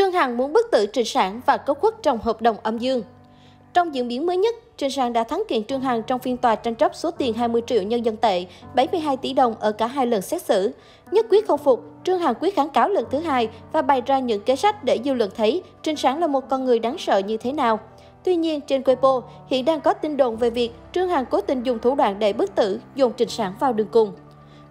Trương Hằng muốn bức tử Trịnh Sản và cấu khuất trong hợp đồng âm dương. Trong diễn biến mới nhất, Trịnh Sản đã thắng kiện Trương Hằng trong phiên tòa tranh chấp số tiền 20 triệu nhân dân tệ, 72 tỷ đồng ở cả hai lần xét xử. Nhất quyết không phục, Trương Hằng quyết kháng cáo lần thứ hai và bày ra những kế sách để dư luận thấy Trịnh Sản là một con người đáng sợ như thế nào. Tuy nhiên, trên Weibo hiện đang có tin đồn về việc Trương Hằng cố tình dùng thủ đoạn để bức tử, dùng Trịnh Sản vào đường cùng.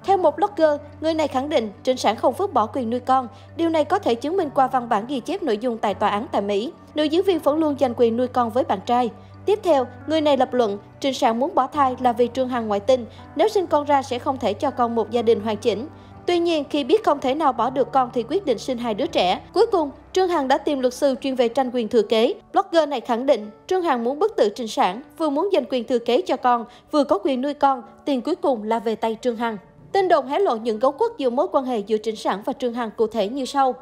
Theo một blogger, người này khẳng định Trịnh Sản không vứt bỏ quyền nuôi con. Điều này có thể chứng minh qua văn bản ghi chép nội dung tại tòa án tại Mỹ. Nữ diễn viên vẫn luôn giành quyền nuôi con với bạn trai. Tiếp theo, người này lập luận Trịnh Sản muốn bỏ thai là vì Trương Hằng ngoại tình, nếu sinh con ra sẽ không thể cho con một gia đình hoàn chỉnh. Tuy nhiên, khi biết không thể nào bỏ được con thì quyết định sinh hai đứa trẻ. Cuối cùng, Trương Hằng đã tìm luật sư chuyên về tranh quyền thừa kế. Blogger này khẳng định Trương Hằng muốn bức tử Trịnh Sản, vừa muốn giành quyền thừa kế cho con, vừa có quyền nuôi con, tiền cuối cùng là về tay Trương Hằng. Tin đồn hé lộ những gấu quất giữa mối quan hệ giữa Trịnh Sản và Trương Hằng cụ thể như sau.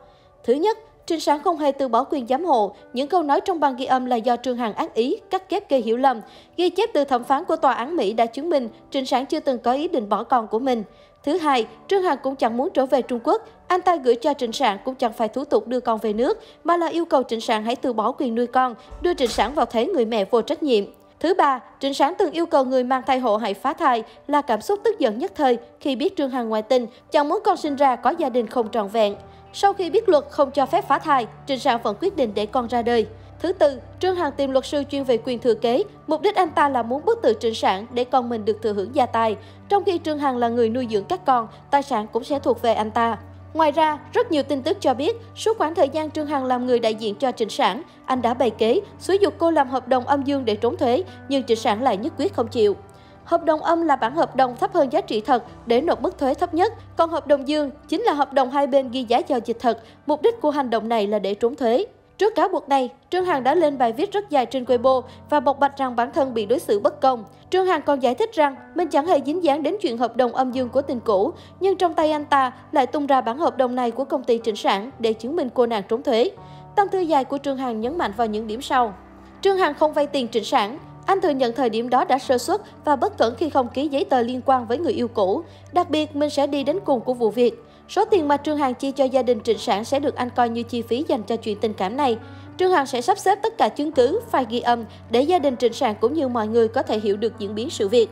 Thứ nhất, Trịnh Sản không hề từ bỏ quyền giám hộ. Những câu nói trong băng ghi âm là do Trương Hằng ác ý, cắt ghép gây hiểu lầm. Ghi chép từ thẩm phán của tòa án Mỹ đã chứng minh Trịnh Sản chưa từng có ý định bỏ con của mình. Thứ hai, Trương Hằng cũng chẳng muốn trở về Trung Quốc. Anh ta gửi cho Trịnh Sản cũng chẳng phải thủ tục đưa con về nước, mà là yêu cầu Trịnh Sản hãy từ bỏ quyền nuôi con, đưa Trịnh Sản vào thế người mẹ vô trách nhiệm. Thứ ba, Trịnh Sản từng yêu cầu người mang thai hộ hãy phá thai là cảm xúc tức giận nhất thời khi biết Trương Hằng ngoại tình, chẳng muốn con sinh ra có gia đình không trọn vẹn. Sau khi biết luật không cho phép phá thai, Trịnh Sản vẫn quyết định để con ra đời. Thứ tư, Trương Hằng tìm luật sư chuyên về quyền thừa kế. Mục đích anh ta là muốn bức tử Trịnh Sản để con mình được thừa hưởng gia tài. Trong khi Trương Hằng là người nuôi dưỡng các con, tài sản cũng sẽ thuộc về anh ta. Ngoài ra, rất nhiều tin tức cho biết, suốt khoảng thời gian Trương Hằng làm người đại diện cho Trịnh Sản, anh đã bày kế, xúi dục cô làm hợp đồng âm dương để trốn thuế, nhưng Trịnh Sản lại nhất quyết không chịu. Hợp đồng âm là bản hợp đồng thấp hơn giá trị thật để nộp mức thuế thấp nhất, còn hợp đồng dương chính là hợp đồng hai bên ghi giá giao dịch thật. Mục đích của hành động này là để trốn thuế. Trước cáo buộc này, Trương Hằng đã lên bài viết rất dài trên Weibo và bộc bạch rằng bản thân bị đối xử bất công. Trương Hằng còn giải thích rằng mình chẳng hề dính dáng đến chuyện hợp đồng âm dương của tình cũ, nhưng trong tay anh ta lại tung ra bản hợp đồng này của công ty Trịnh Sản để chứng minh cô nàng trốn thuế. Tâm thư dài của Trương Hằng nhấn mạnh vào những điểm sau. Trương Hằng không vay tiền Trịnh Sản, anh thừa nhận thời điểm đó đã sơ suất và bất cẩn khi không ký giấy tờ liên quan với người yêu cũ. Đặc biệt, mình sẽ đi đến cùng của vụ việc. Số tiền mà Trương Hằng chi cho gia đình Trịnh Sản sẽ được anh coi như chi phí dành cho chuyện tình cảm này. Trương Hằng sẽ sắp xếp tất cả chứng cứ, file ghi âm để gia đình Trịnh Sản cũng như mọi người có thể hiểu được diễn biến sự việc.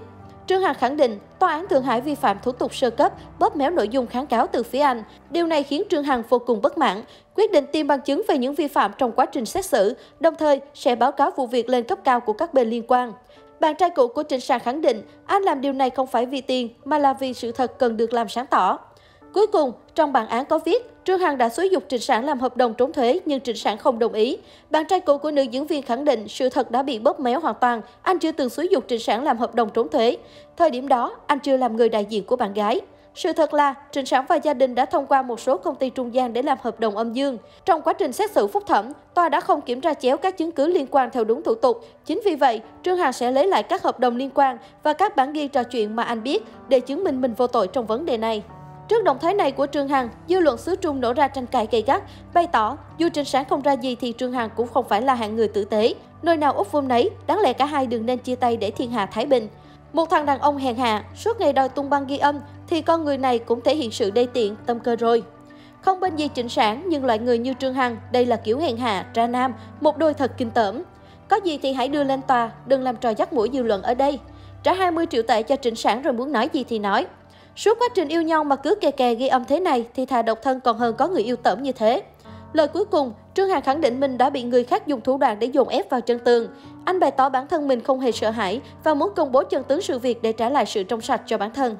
Trương Hằng khẳng định tòa án Thượng Hải vi phạm thủ tục sơ cấp, bóp méo nội dung kháng cáo từ phía Anh. Điều này khiến Trương Hằng vô cùng bất mãn, quyết định tìm bằng chứng về những vi phạm trong quá trình xét xử, đồng thời sẽ báo cáo vụ việc lên cấp cao của các bên liên quan. Bạn trai cũ của Trịnh Sản khẳng định anh làm điều này không phải vì tiền mà là vì sự thật cần được làm sáng tỏ. Cuối cùng, trong bản án có viết, Trương Hằng đã xúi dục Trịnh Sản làm hợp đồng trốn thuế nhưng Trịnh Sản không đồng ý. Bạn trai cũ của nữ diễn viên khẳng định sự thật đã bị bóp méo hoàn toàn, anh chưa từng xúi dục Trịnh Sản làm hợp đồng trốn thuế. Thời điểm đó, anh chưa làm người đại diện của bạn gái. Sự thật là, Trịnh Sản và gia đình đã thông qua một số công ty trung gian để làm hợp đồng âm dương. Trong quá trình xét xử phúc thẩm, tòa đã không kiểm tra chéo các chứng cứ liên quan theo đúng thủ tục. Chính vì vậy, Trương Hằng sẽ lấy lại các hợp đồng liên quan và các bản ghi trò chuyện mà anh biết để chứng minh mình vô tội trong vấn đề này. Trước động thái này của Trương Hằng, dư luận xứ Trung nổ ra tranh cãi gay gắt, bày tỏ dù Trịnh Sản không ra gì thì Trương Hằng cũng không phải là hạng người tử tế. Nơi nào úp vung nấy, đáng lẽ cả hai đừng nên chia tay để thiên hạ thái bình. Một thằng đàn ông hèn hạ, suốt ngày đòi tung băng ghi âm, thì con người này cũng thể hiện sự đê tiện, tâm cơ rồi. Không bên gì Trịnh Sản, nhưng loại người như Trương Hằng, đây là kiểu hèn hạ, ra nam, một đôi thật kinh tởm. Có gì thì hãy đưa lên tòa, đừng làm trò dắt mũi dư luận ở đây. Trả 20 triệu tệ cho Trịnh Sản rồi muốn nói gì thì nói. Suốt quá trình yêu nhau mà cứ kè kè ghi âm thế này thì thà độc thân còn hơn có người yêu tẩm như thế. Lời cuối cùng, Trương Hằng khẳng định mình đã bị người khác dùng thủ đoạn để dồn ép vào chân tường. Anh bày tỏ bản thân mình không hề sợ hãi và muốn công bố chân tướng sự việc để trả lại sự trong sạch cho bản thân.